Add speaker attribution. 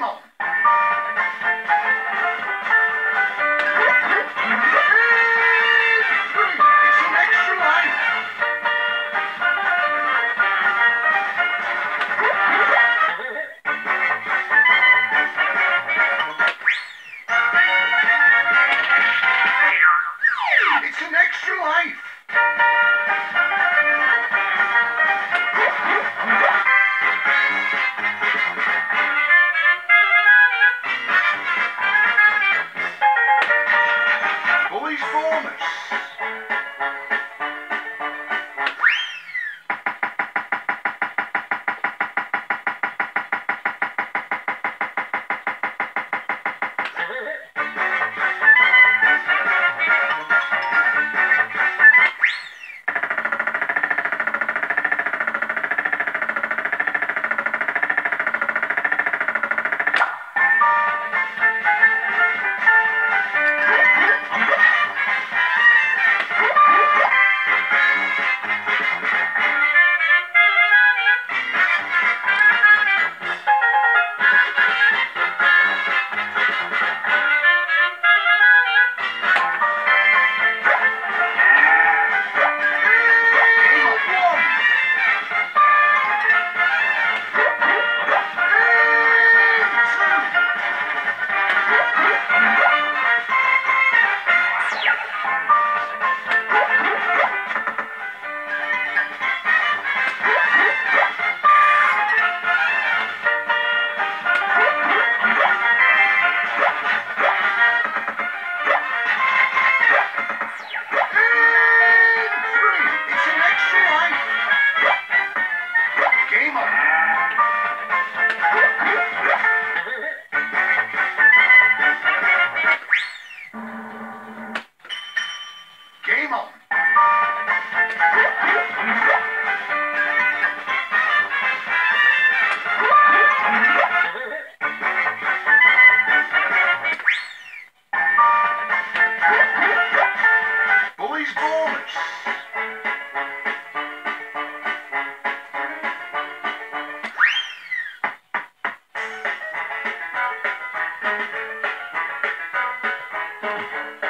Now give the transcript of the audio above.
Speaker 1: home. Thank you.